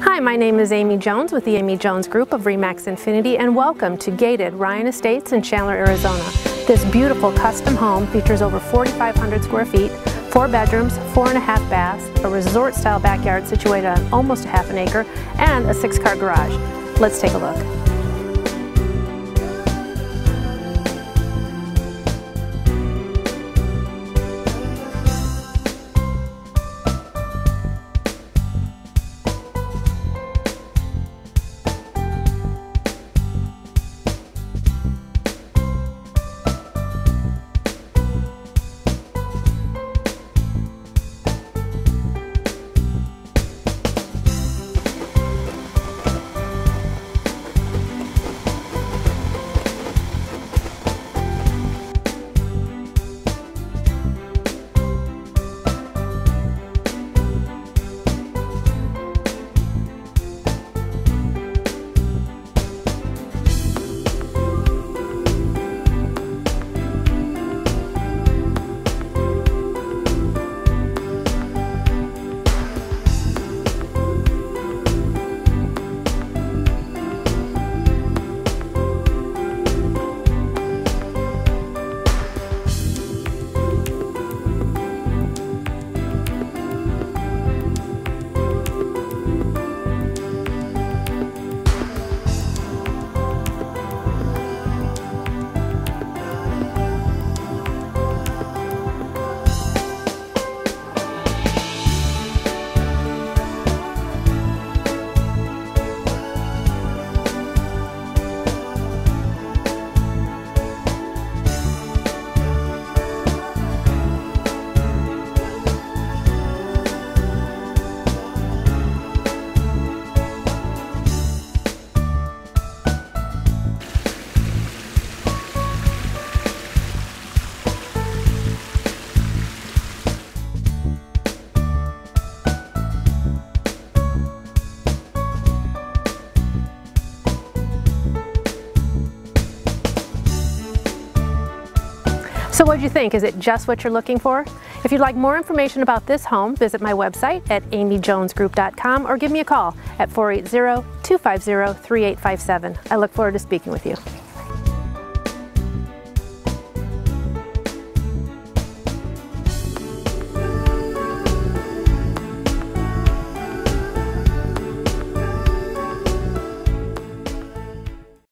Hi, my name is Amy Jones with the Amy Jones Group of Remax Infinity and welcome to Gated Ryan Estates in Chandler, Arizona. This beautiful custom home features over 4,500 square feet, four bedrooms, four and a half baths, a resort style backyard situated on almost half an acre, and a six car garage. Let's take a look. So what do you think? Is it just what you're looking for? If you'd like more information about this home, visit my website at amyjonesgroup.com or give me a call at 480-250-3857. I look forward to speaking with you.